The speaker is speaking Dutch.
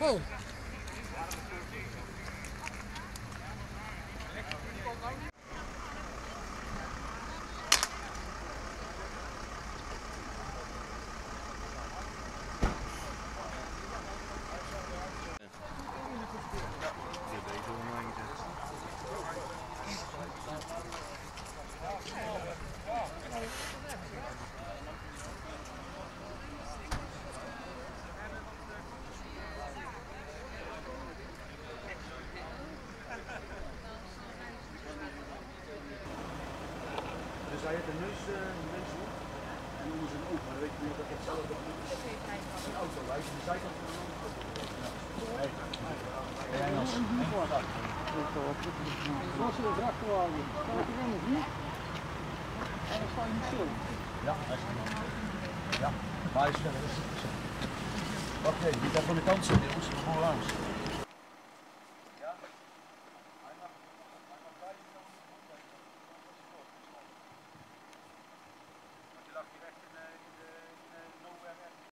Whoa. Dus hij heeft een neus, uh, neus op en onder zijn oog, maar dan weet je niet dat hetzelfde is. Een auto, hij is aan de zijkant van een auto. Hey, Engels. Was er een vrachtwagen? Kan ik er nog niet? Anders sta je niet stil. Ja, hij is Ja, maar hij is verder. Wacht even, niet even aan de kant zitten, jongens. We gaan langs.